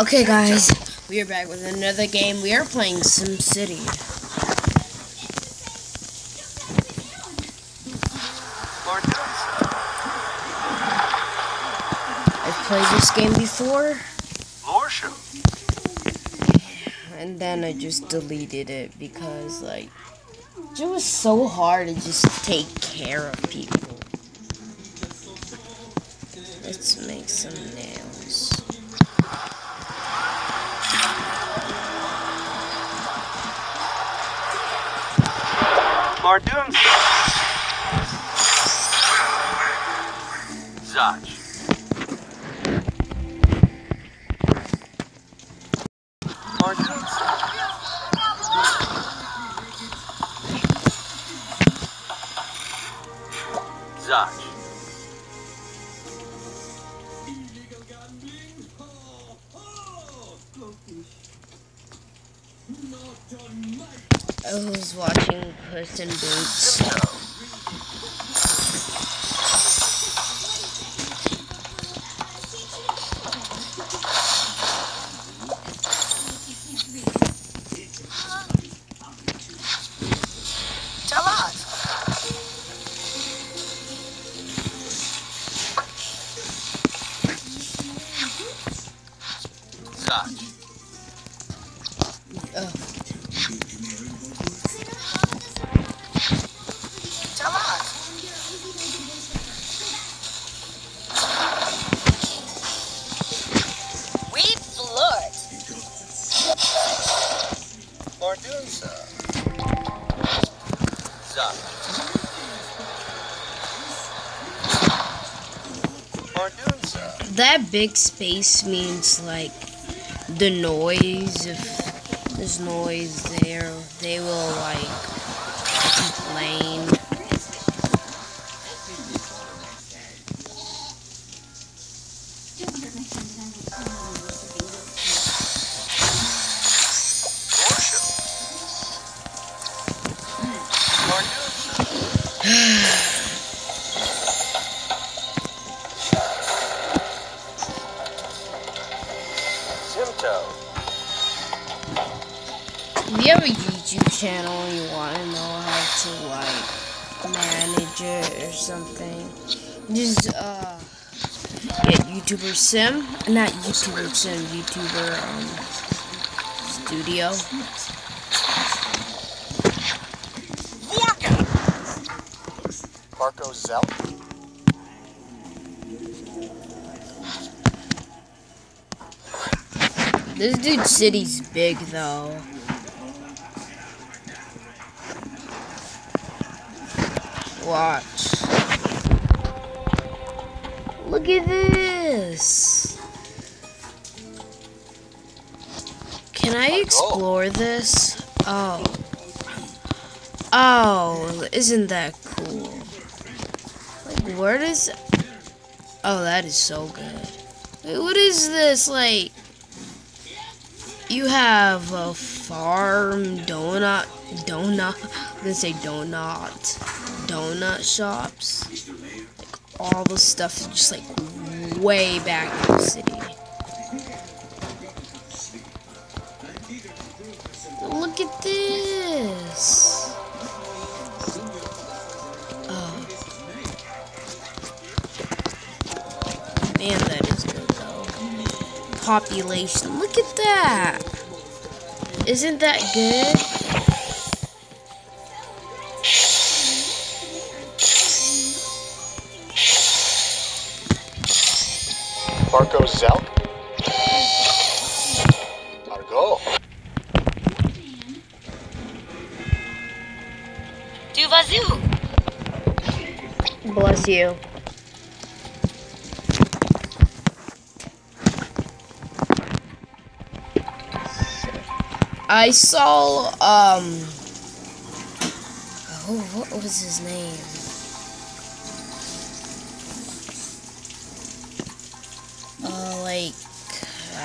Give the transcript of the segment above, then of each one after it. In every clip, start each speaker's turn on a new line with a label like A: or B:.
A: Okay, guys, we are back with another game. We are playing SimCity. I've played this game before,
B: Lordship.
A: and then I just deleted it because, like, it was so hard to just take care of people. Let's make some nails.
B: Zach. Lord Doomsday. Zach.
A: Was watching Puss in Boots.
B: Lord Doomsday. Zach. Lord Doomsday.
A: that big space means like the noise. If there's noise there, they will like complain. Get YouTuber Sim, not YouTuber Sim, YouTuber um Studio.
B: Marco Zell.
A: This dude's city's big though. Watch. Look at this. Can I explore this? Oh. Oh, isn't that cool? Like, where does. Oh, that is so good. Wait, what is this? Like. You have a farm donut donut I'm gonna say donut donut shops. All the stuff just like way back in the city. Look at this. Oh. Man, that is good though population. Look at that. Isn't that good?
B: Marco Zell. Margot.
C: Du vazoo.
A: Bless you. I saw um oh what was his name?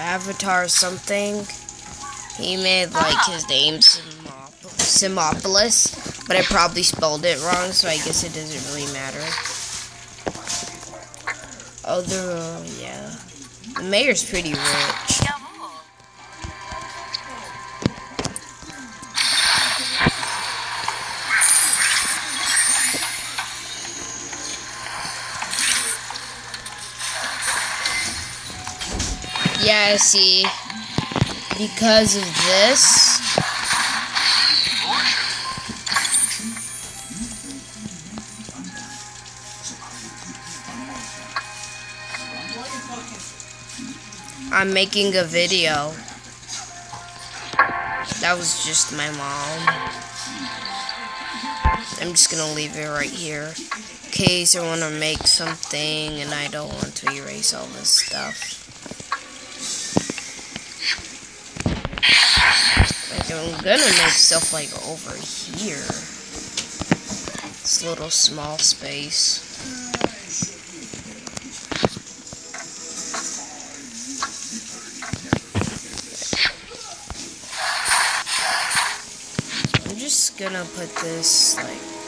A: Avatar something. He made like his name Simop- Simopolis, but I probably spelled it wrong, so I guess it doesn't really matter. The uh, yeah, the mayor's pretty rich. Yeah, I see, because of this, I'm making a video. That was just my mom. I'm just gonna leave it right here. In case I want to make something and I don't want to erase all this stuff. I'm gonna make stuff like over here. This little small space. I'm just gonna put this like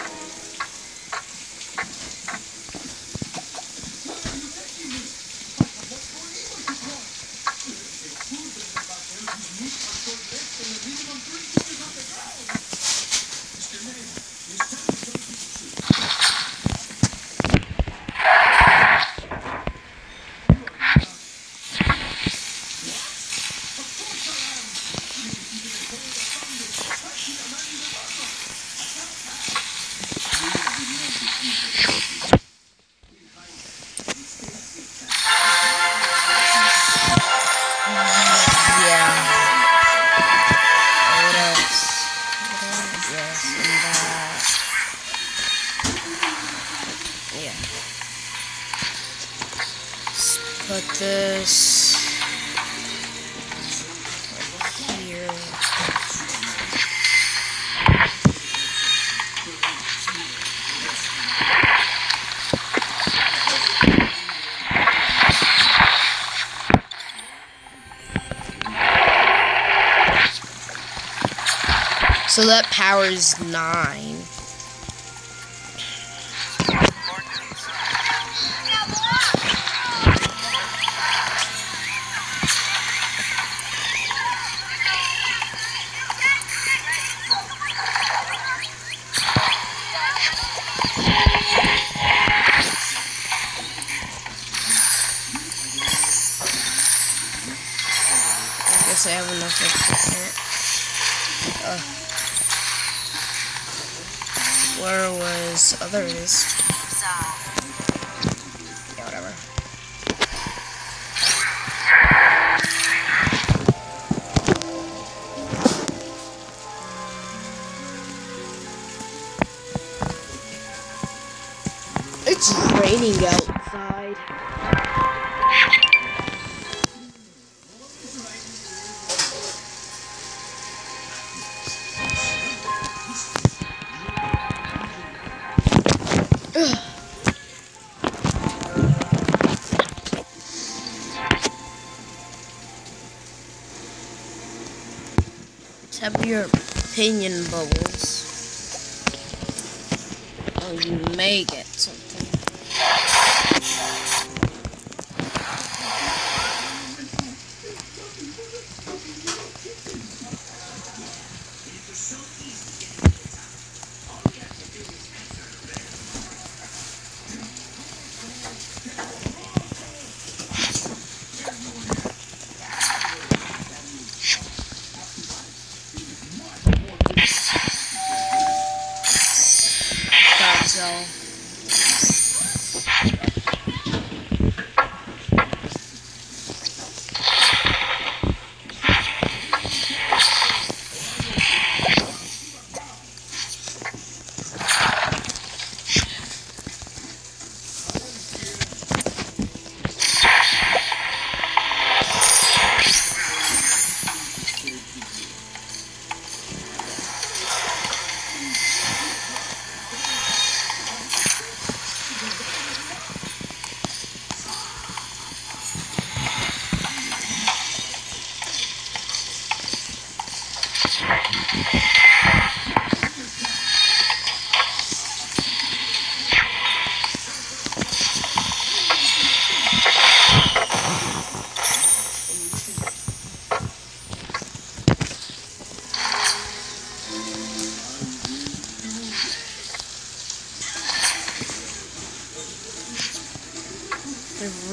A: put this here. So that powers nine. Guess I have enough equipment. Uh, where was others? Yeah, whatever. It's raining outside. Have your opinion bubbles. Oh, you may get something.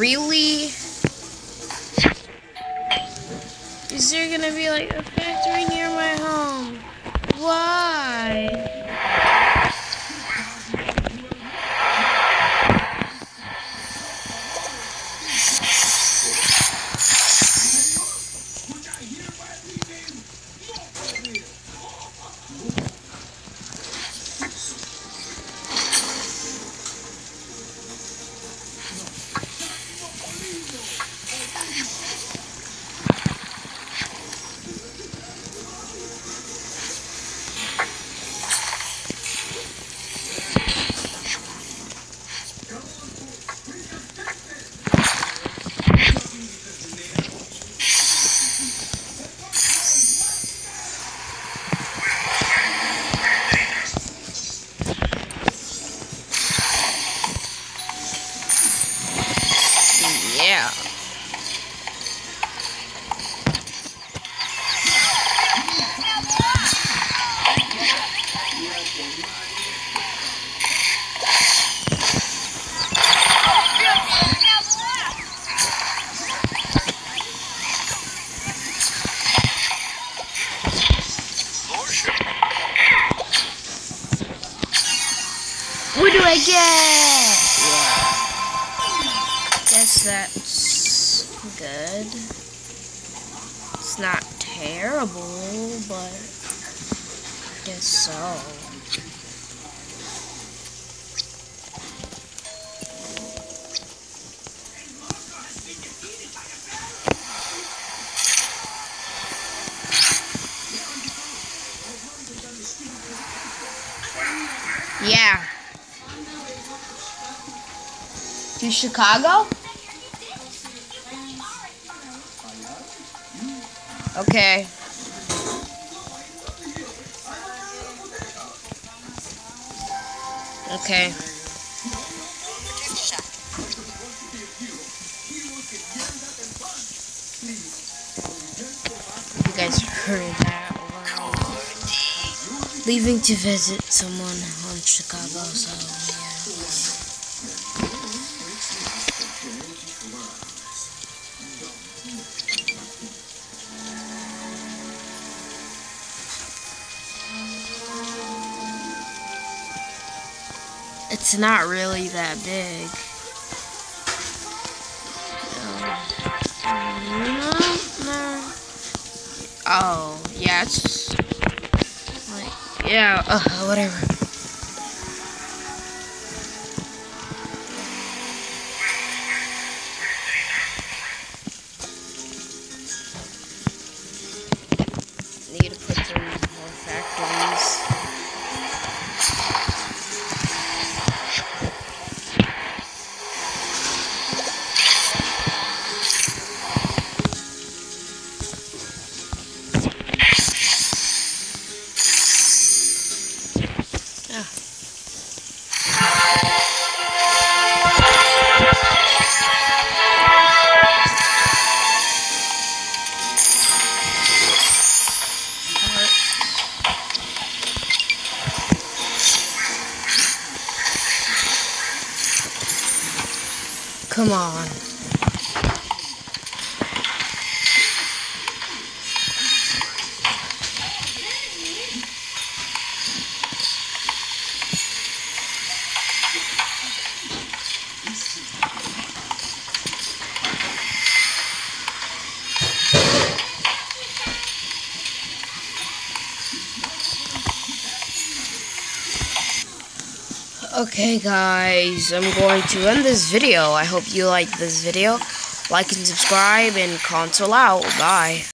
A: Really? It's not terrible, but guess so. Yeah. To Chicago? Okay. Okay. You guys heard that? Leaving to visit someone on Chicago, so yeah. It's not really that big. Oh, yeah, it's like, yeah, uh, whatever. Okay guys, I'm going to end this video. I hope you liked this video. Like and subscribe and console out. Bye.